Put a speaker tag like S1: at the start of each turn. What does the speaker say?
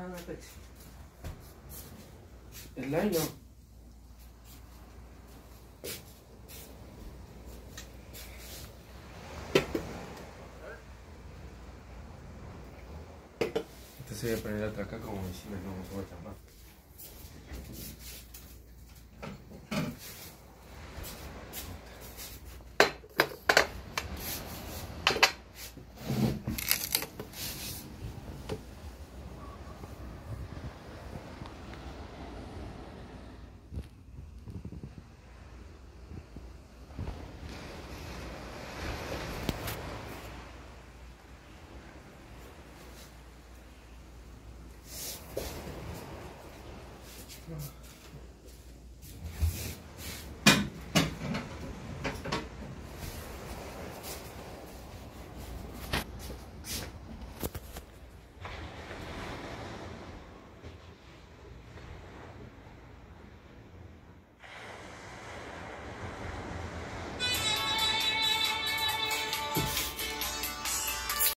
S1: Ah. El año. Entonces voy a poner otra acá como si me no me a Thank.